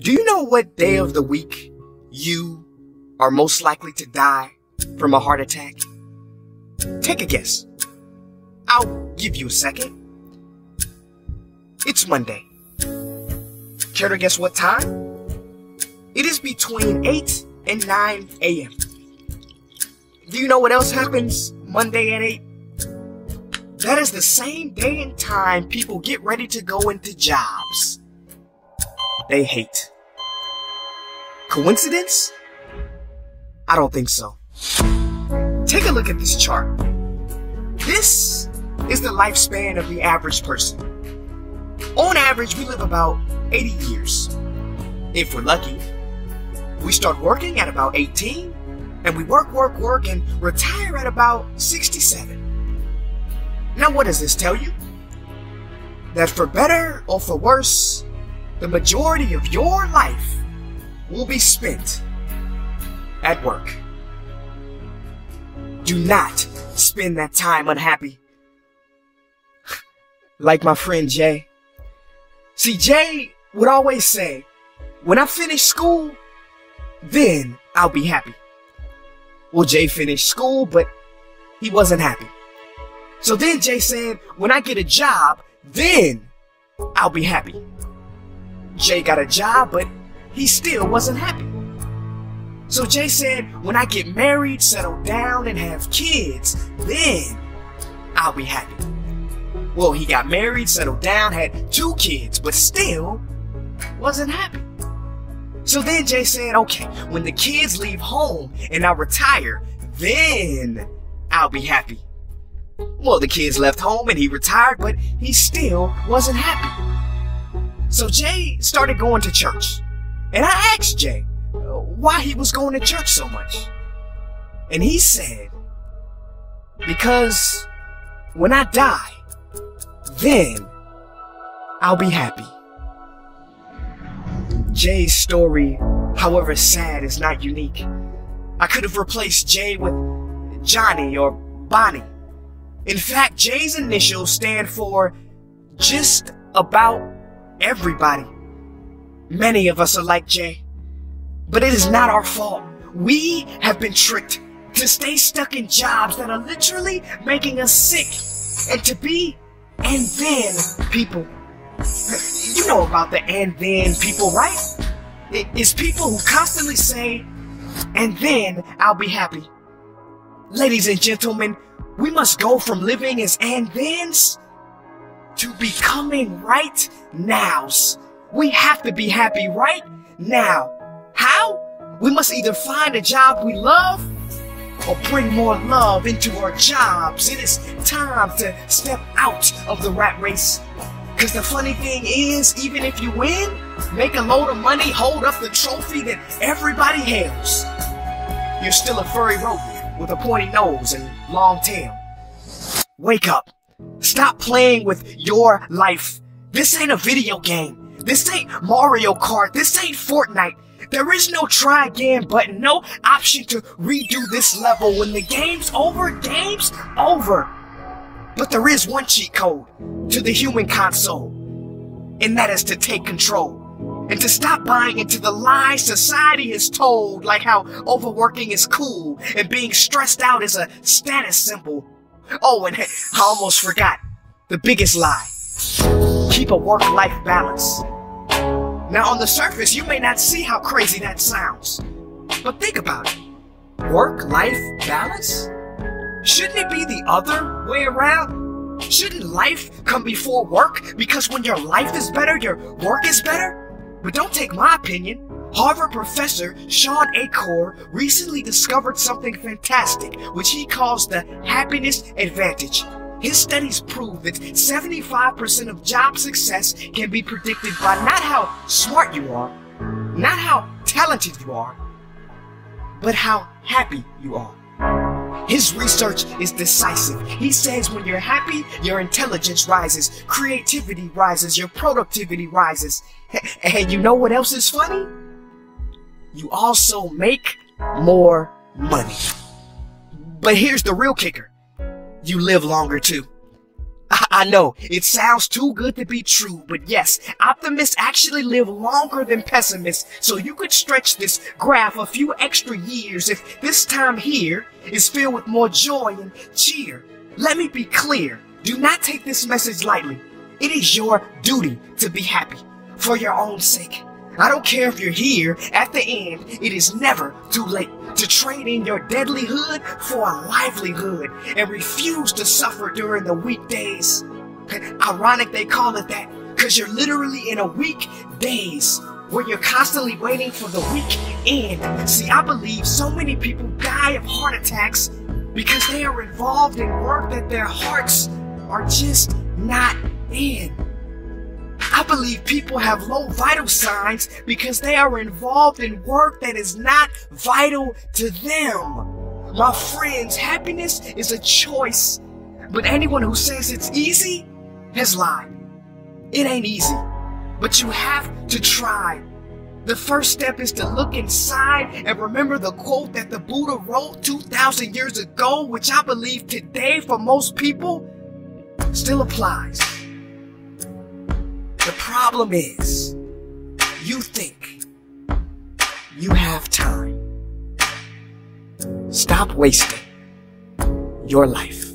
Do you know what day of the week you are most likely to die from a heart attack? Take a guess. I'll give you a second. It's Monday. Care to guess what time? It is between 8 and 9 a.m. Do you know what else happens Monday at 8? That is the same day and time people get ready to go into jobs they hate. Coincidence? I don't think so. Take a look at this chart. This is the lifespan of the average person. On average, we live about 80 years. If we're lucky, we start working at about 18, and we work, work, work, and retire at about 67. Now, what does this tell you? That for better or for worse, the majority of your life will be spent at work. Do not spend that time unhappy. like my friend Jay. See, Jay would always say, when I finish school, then I'll be happy. Well, Jay finished school, but he wasn't happy. So then Jay said, when I get a job, then I'll be happy. Jay got a job, but he still wasn't happy. So Jay said, when I get married, settle down, and have kids, then I'll be happy. Well, he got married, settled down, had two kids, but still wasn't happy. So then Jay said, okay, when the kids leave home and I retire, then I'll be happy. Well, the kids left home and he retired, but he still wasn't happy. So Jay started going to church. And I asked Jay uh, why he was going to church so much. And he said, because when I die, then I'll be happy. Jay's story, however sad, is not unique. I could have replaced Jay with Johnny or Bonnie. In fact, Jay's initials stand for just about everybody. Many of us are like Jay. But it is not our fault. We have been tricked to stay stuck in jobs that are literally making us sick and to be and then people. You know about the and then people, right? It is people who constantly say, and then I'll be happy. Ladies and gentlemen, we must go from living as and thens to becoming right nows. We have to be happy right now. How? We must either find a job we love or bring more love into our jobs. It is time to step out of the rat race. Cause the funny thing is, even if you win, make a load of money, hold up the trophy that everybody hails, you're still a furry rodent with a pointy nose and long tail. Wake up. Stop playing with your life. This ain't a video game. This ain't Mario Kart. This ain't Fortnite. There is no try again button, no option to redo this level. When the game's over, game's over. But there is one cheat code to the human console, and that is to take control. And to stop buying into the lies society has told, like how overworking is cool and being stressed out is a status symbol. Oh, and I almost forgot the biggest lie. Keep a work-life balance. Now, on the surface, you may not see how crazy that sounds. But think about it. Work-life balance? Shouldn't it be the other way around? Shouldn't life come before work? Because when your life is better, your work is better? But don't take my opinion. Harvard professor Shawn Achor recently discovered something fantastic, which he calls the happiness advantage. His studies prove that 75% of job success can be predicted by not how smart you are, not how talented you are, but how happy you are. His research is decisive. He says when you're happy, your intelligence rises, creativity rises, your productivity rises. And you know what else is funny? You also make more money. But here's the real kicker you live longer too. I, know, it sounds too good to be true, but yes, optimists actually live longer than pessimists, so you could stretch this graph a few extra years if this time here is filled with more joy and cheer. Let me be clear, do not take this message lightly. It is your duty to be happy, for your own sake. I don't care if you're here, at the end, it is never too late to trade in your deadlyhood for a livelihood and refuse to suffer during the weekdays. Ironic they call it that, cause you're literally in a week days where you're constantly waiting for the week end. See, I believe so many people die of heart attacks because they are involved in work that their hearts are just not in. I believe people have low vital signs because they are involved in work that is not vital to them. My friends, happiness is a choice, but anyone who says it's easy has lied. It ain't easy, but you have to try. The first step is to look inside and remember the quote that the Buddha wrote 2,000 years ago, which I believe today for most people still applies. Problem is, you think you have time. Stop wasting your life.